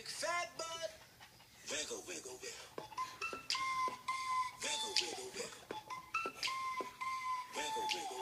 big fat butt. Wiggle, wiggle, wiggle. Wiggle, wiggle, wiggle. Wiggle, wiggle.